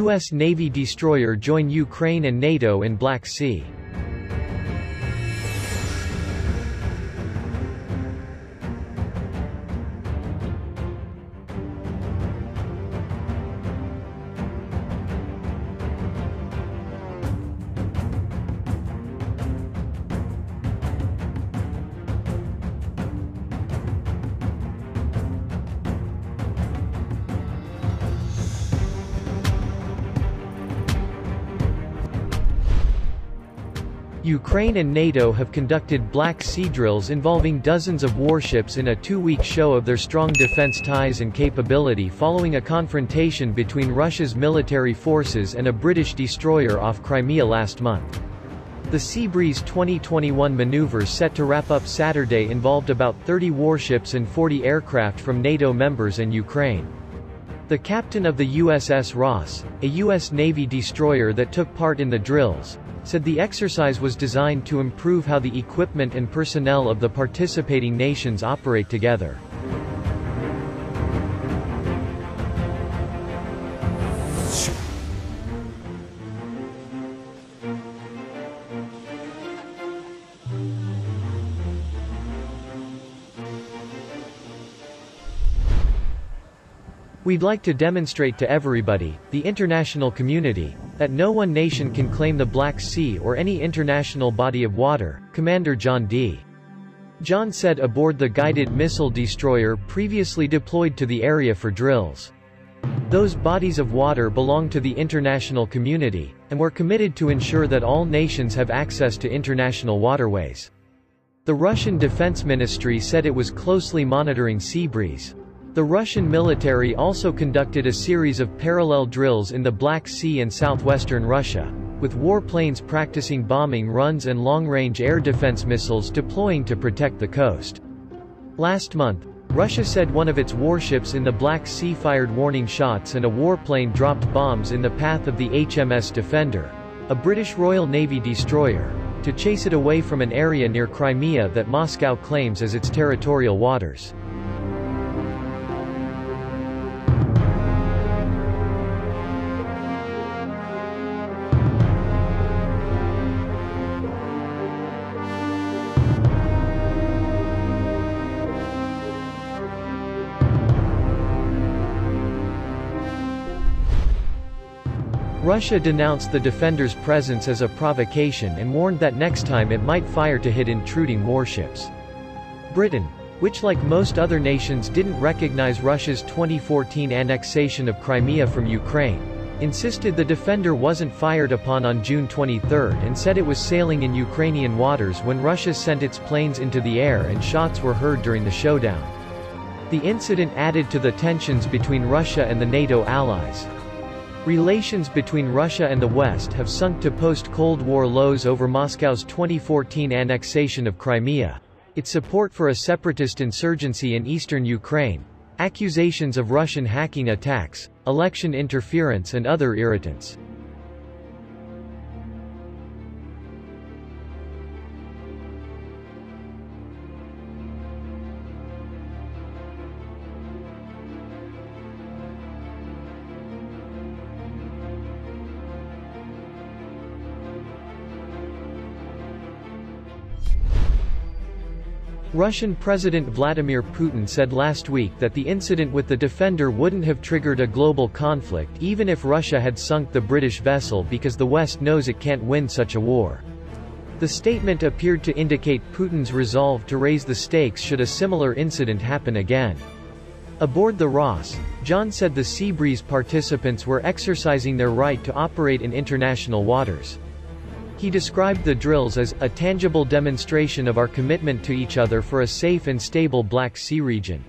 U.S. Navy destroyer join Ukraine and NATO in Black Sea. Ukraine and NATO have conducted Black Sea drills involving dozens of warships in a two-week show of their strong defense ties and capability following a confrontation between Russia's military forces and a British destroyer off Crimea last month. The Seabreeze 2021 maneuvers set to wrap up Saturday involved about 30 warships and 40 aircraft from NATO members and Ukraine. The captain of the USS Ross, a U.S. Navy destroyer that took part in the drills, said the exercise was designed to improve how the equipment and personnel of the participating nations operate together. We'd like to demonstrate to everybody, the international community, that no one nation can claim the Black Sea or any international body of water, Commander John D. John said aboard the guided missile destroyer previously deployed to the area for drills. Those bodies of water belong to the international community, and we're committed to ensure that all nations have access to international waterways. The Russian Defense Ministry said it was closely monitoring Seabreeze. The Russian military also conducted a series of parallel drills in the Black Sea and southwestern Russia, with warplanes practicing bombing runs and long-range air defense missiles deploying to protect the coast. Last month, Russia said one of its warships in the Black Sea fired warning shots and a warplane dropped bombs in the path of the HMS Defender, a British Royal Navy destroyer, to chase it away from an area near Crimea that Moscow claims as its territorial waters. Russia denounced the defender's presence as a provocation and warned that next time it might fire to hit intruding warships. Britain, which like most other nations didn't recognize Russia's 2014 annexation of Crimea from Ukraine, insisted the defender wasn't fired upon on June 23 and said it was sailing in Ukrainian waters when Russia sent its planes into the air and shots were heard during the showdown. The incident added to the tensions between Russia and the NATO allies. Relations between Russia and the West have sunk to post-Cold War lows over Moscow's 2014 annexation of Crimea, its support for a separatist insurgency in eastern Ukraine, accusations of Russian hacking attacks, election interference and other irritants. Russian President Vladimir Putin said last week that the incident with the Defender wouldn't have triggered a global conflict even if Russia had sunk the British vessel because the West knows it can't win such a war. The statement appeared to indicate Putin's resolve to raise the stakes should a similar incident happen again. Aboard the Ross, John said the Seabreeze participants were exercising their right to operate in international waters. He described the drills as a tangible demonstration of our commitment to each other for a safe and stable Black Sea region.